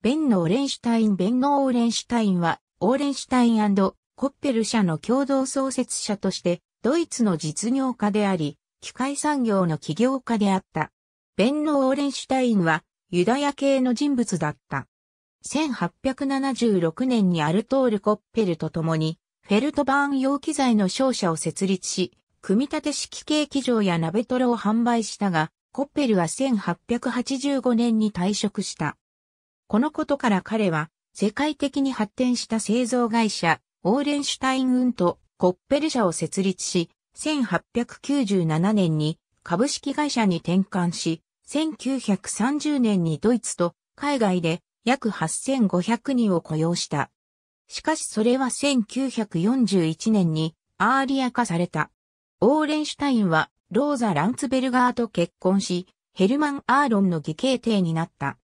ベンノ・オレンシュタイン・ベンノ・オーレンシュタインは、オーレンシュタインコッペル社の共同創設者として、ドイツの実業家であり、機械産業の起業家であった。ベンノ・オーレンシュタインは、ユダヤ系の人物だった。1876年にアルトール・コッペルと共に、フェルトバーン用機材の商社を設立し、組み立て式ケーキ場や鍋トロを販売したが、コッペルは1885年に退職した。このことから彼は、世界的に発展した製造会社、オーレンシュタイン・ウント、コッペル社を設立し、1897年に株式会社に転換し、1930年にドイツと海外で約8500人を雇用した。しかしそれは1941年にアーリア化された。オーレンシュタインはローザ・ランツベルガーと結婚し、ヘルマン・アーロンの義兄弟になった。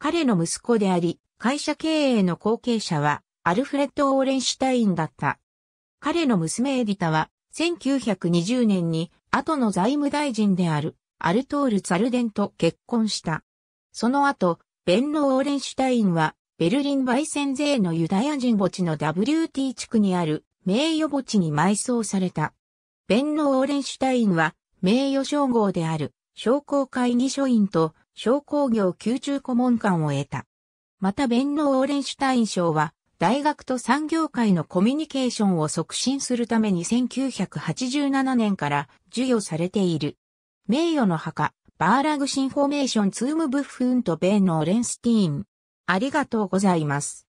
彼の息子であり、会社経営の後継者はアルフレッド・オーレンシュタインだった。彼の娘エディタは1920年に後の財務大臣であるアルトール・ツァルデンと結婚した。その後、ベンノ・オーレンシュタインは、ベルリン・バイセンゼーのユダヤ人墓地の WT 地区にある名誉墓地に埋葬された。ベンノ・オーレンシュタインは、名誉称号である商工会議所員と商工業宮中顧問官を得た。またベンノ・オーレンシュタイン賞は、大学と産業界のコミュニケーションを促進するために1987年から授与されている。名誉の墓、 Verlagsinformation zum Buch und Benno Orenstein。ありがとうございます。